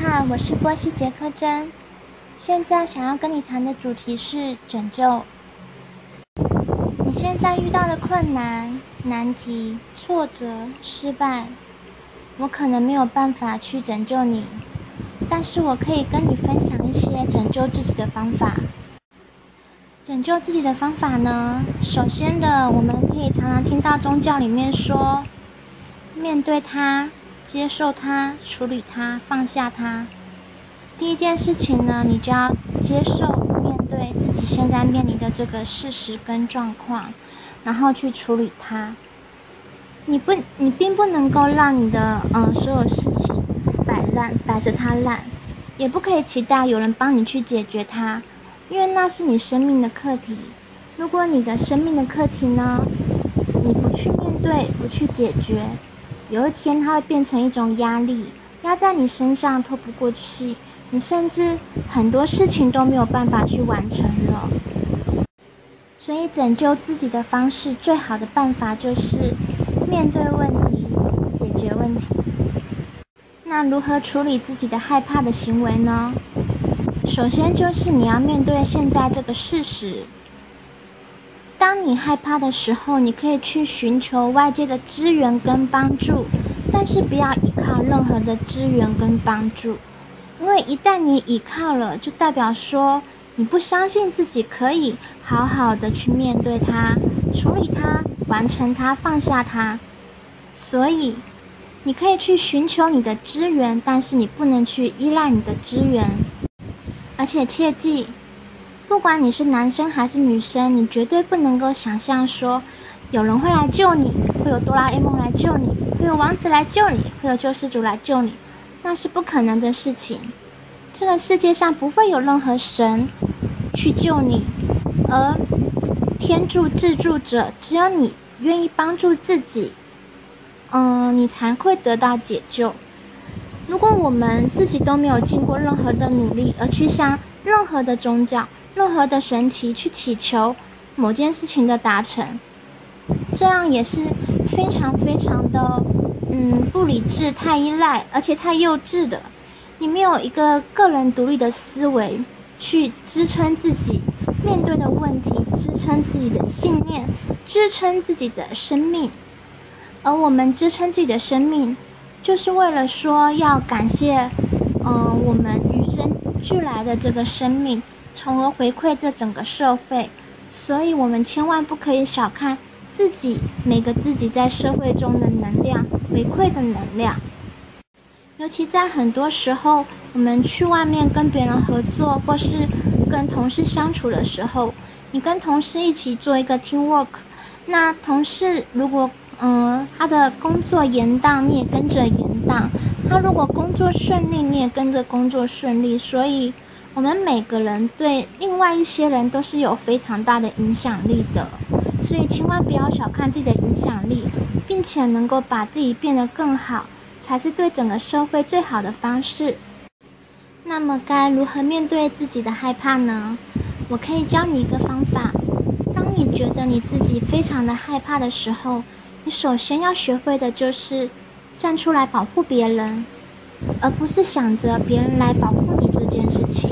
好，我是波西·杰克珍。现在想要跟你谈的主题是拯救。你现在遇到的困难、难题、挫折、失败，我可能没有办法去拯救你，但是我可以跟你分享一些拯救自己的方法。拯救自己的方法呢？首先的，我们可以常常听到宗教里面说，面对它。接受它，处理它，放下它。第一件事情呢，你就要接受、面对自己现在面临的这个事实跟状况，然后去处理它。你不，你并不能够让你的嗯所有事情摆烂，摆着它烂，也不可以期待有人帮你去解决它，因为那是你生命的课题。如果你的生命的课题呢，你不去面对，不去解决。有一天，它会变成一种压力，压在你身上，透不过去，你甚至很多事情都没有办法去完成了。所以，拯救自己的方式，最好的办法就是面对问题，解决问题。那如何处理自己的害怕的行为呢？首先，就是你要面对现在这个事实。当你害怕的时候，你可以去寻求外界的资源跟帮助，但是不要依靠任何的资源跟帮助，因为一旦你依靠了，就代表说你不相信自己可以好好的去面对它、处理它、完成它、放下它。所以，你可以去寻求你的资源，但是你不能去依赖你的资源，而且切记。不管你是男生还是女生，你绝对不能够想象说有人会来救你，会有哆啦 A 梦来救你，会有王子来救你，会有救世主来救你，那是不可能的事情。这个世界上不会有任何神去救你，而天助自助者，只有你愿意帮助自己，嗯，你才会得到解救。如果我们自己都没有经过任何的努力，而去向任何的宗教，任何的神奇去祈求某件事情的达成，这样也是非常非常的，嗯，不理智、太依赖，而且太幼稚的。你没有一个个人独立的思维去支撑自己面对的问题，支撑自己的信念，支撑自己的生命。而我们支撑自己的生命，就是为了说要感谢，嗯，我们与生俱来的这个生命。从而回馈这整个社会，所以我们千万不可以小看自己每个自己在社会中的能量回馈的能量。尤其在很多时候，我们去外面跟别人合作，或是跟同事相处的时候，你跟同事一起做一个 team work，那同事如果嗯他的工作延宕，你也跟着延宕；他如果工作顺利，你也跟着工作顺利。所以。我们每个人对另外一些人都是有非常大的影响力的，所以千万不要小看自己的影响力，并且能够把自己变得更好，才是对整个社会最好的方式。那么该如何面对自己的害怕呢？我可以教你一个方法。当你觉得你自己非常的害怕的时候，你首先要学会的就是站出来保护别人，而不是想着别人来保护你这件事情。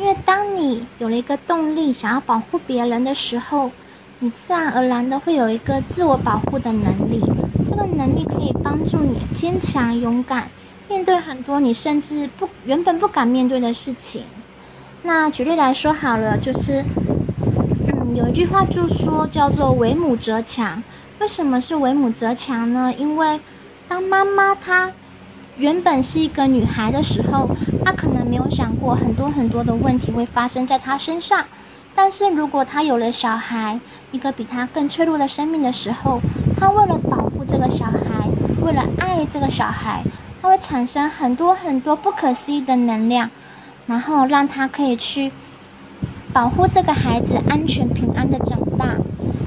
因为当你有了一个动力想要保护别人的时候，你自然而然的会有一个自我保护的能力。这个能力可以帮助你坚强勇敢，面对很多你甚至不原本不敢面对的事情。那举例来说好了，就是嗯，有一句话就说叫做“为母则强”。为什么是为母则强呢？因为当妈妈她。原本是一个女孩的时候，他可能没有想过很多很多的问题会发生在他身上。但是如果他有了小孩，一个比他更脆弱的生命的时候，他为了保护这个小孩，为了爱这个小孩，他会产生很多很多不可思议的能量，然后让他可以去保护这个孩子安全平安的长大，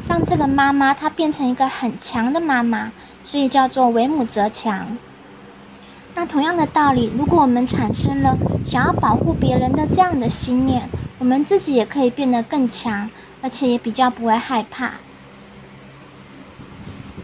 让这个妈妈她变成一个很强的妈妈，所以叫做为母则强。那同样的道理，如果我们产生了想要保护别人的这样的心念，我们自己也可以变得更强，而且也比较不会害怕。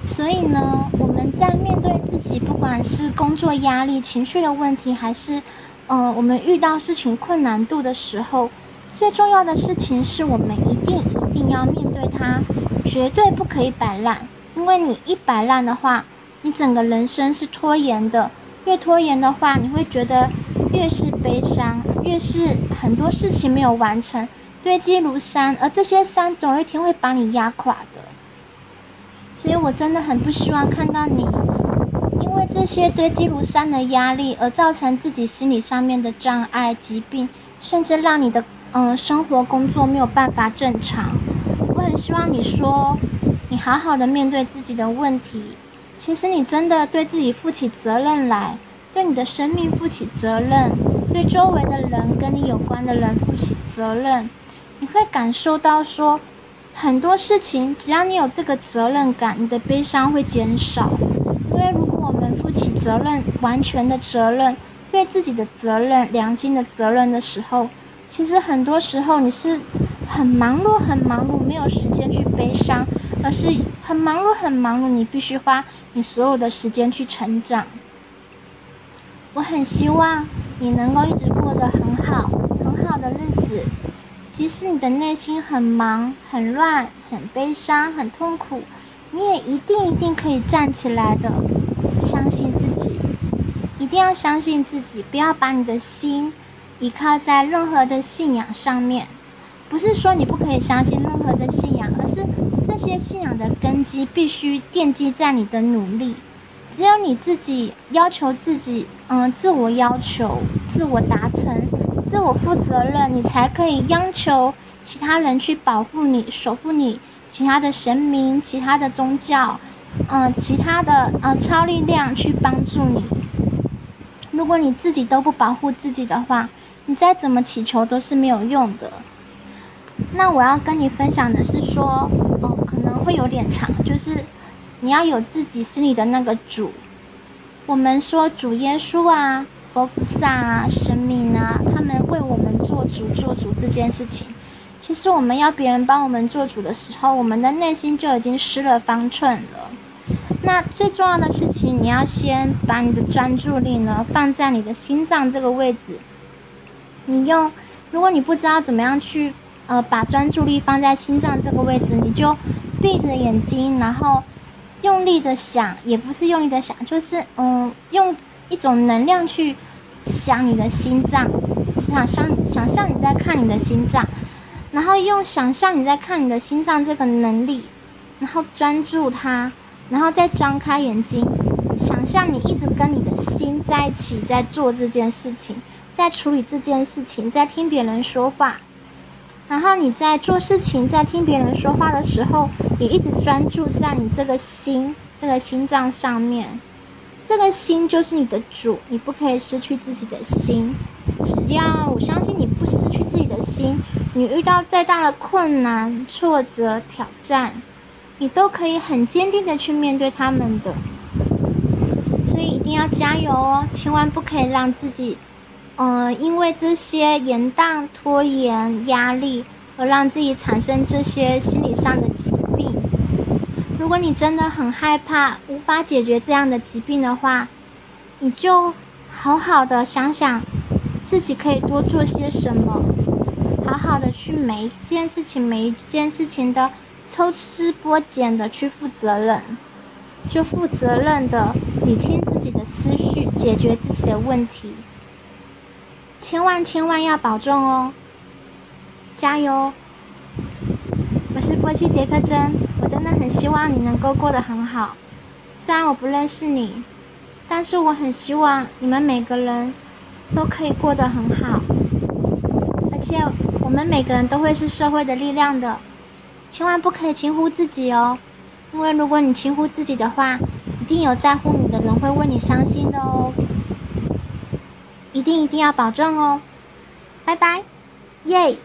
所以呢，我们在面对自己，不管是工作压力、情绪的问题，还是，呃，我们遇到事情困难度的时候，最重要的事情是我们一定一定要面对它，绝对不可以摆烂。因为你一摆烂的话，你整个人生是拖延的，越拖延的话，你会觉得越是悲伤，越是很多事情没有完成，堆积如山，而这些山总有一天会把你压垮的。所以我真的很不希望看到你，因为这些堆积如山的压力而造成自己心理上面的障碍、疾病，甚至让你的嗯生活工作没有办法正常。我很希望你说，你好好的面对自己的问题。其实你真的对自己负起责任来，对你的生命负起责任，对周围的人跟你有关的人负起责任，你会感受到说。很多事情，只要你有这个责任感，你的悲伤会减少。因为如果我们负起责任、完全的责任、对自己的责任、良心的责任的时候，其实很多时候你是很忙碌、很忙碌，没有时间去悲伤，而是很忙碌、很忙碌，你必须花你所有的时间去成长。我很希望你能够一直过得很好、很好的日子。即使你的内心很忙、很乱、很悲伤、很痛苦，你也一定一定可以站起来的。相信自己，一定要相信自己，不要把你的心依靠在任何的信仰上面。不是说你不可以相信任何的信仰，而是这些信仰的根基必须奠基在你的努力。只有你自己要求自己，嗯，自我要求、自我达成。自我负责任，你才可以央求其他人去保护你、守护你。其他的神明、其他的宗教，嗯，其他的呃超力量去帮助你。如果你自己都不保护自己的话，你再怎么祈求都是没有用的。那我要跟你分享的是说，哦，可能会有点长，就是你要有自己心里的那个主。我们说主耶稣啊。佛菩萨啊，神明啊，他们为我们做主做主这件事情，其实我们要别人帮我们做主的时候，我们的内心就已经失了方寸了。那最重要的事情，你要先把你的专注力呢放在你的心脏这个位置。你用，如果你不知道怎么样去呃把专注力放在心脏这个位置，你就闭着眼睛，然后用力的想，也不是用力的想，就是嗯用。一种能量去想你的心脏，想象想象你在看你的心脏，然后用想象你在看你的心脏这个能力，然后专注它，然后再张开眼睛，想象你一直跟你的心在一起，在做这件事情，在处理这件事情，在听别人说话，然后你在做事情，在听别人说话的时候，也一直专注在你这个心，这个心脏上面。这个心就是你的主，你不可以失去自己的心。只要我相信你不失去自己的心，你遇到再大的困难、挫折、挑战，你都可以很坚定的去面对他们的。所以一定要加油哦，千万不可以让自己，嗯，因为这些延宕、拖延、压力，而让自己产生这些心理上的疾病。如果你真的很害怕无法解决这样的疾病的话，你就好好的想想自己可以多做些什么，好好的去每一件事情每一件事情的抽丝剥茧的去负责任，就负责任的理清自己的思绪，解决自己的问题，千万千万要保重哦，加油！我是波西杰克珍。真的很希望你能够过得很好，虽然我不认识你，但是我很希望你们每个人都可以过得很好，而且我们每个人都会是社会的力量的，千万不可以轻忽自己哦，因为如果你轻忽自己的话，一定有在乎你的人会为你伤心的哦，一定一定要保证哦，拜拜，耶。